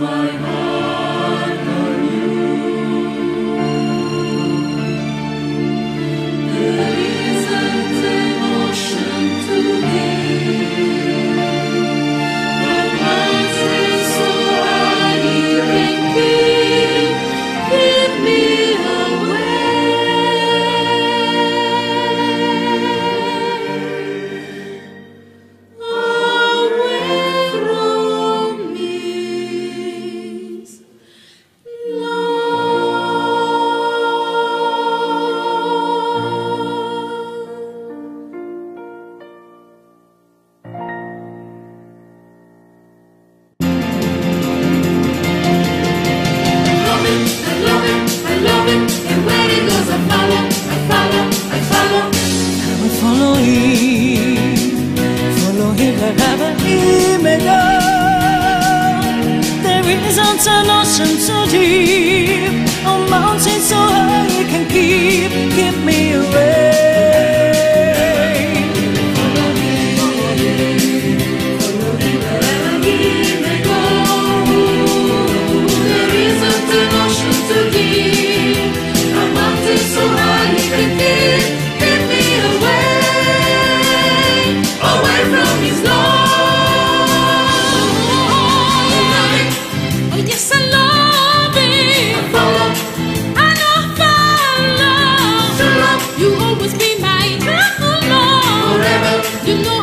my follow him, follow him wherever he may go. There is an ocean so deep, a mountain you know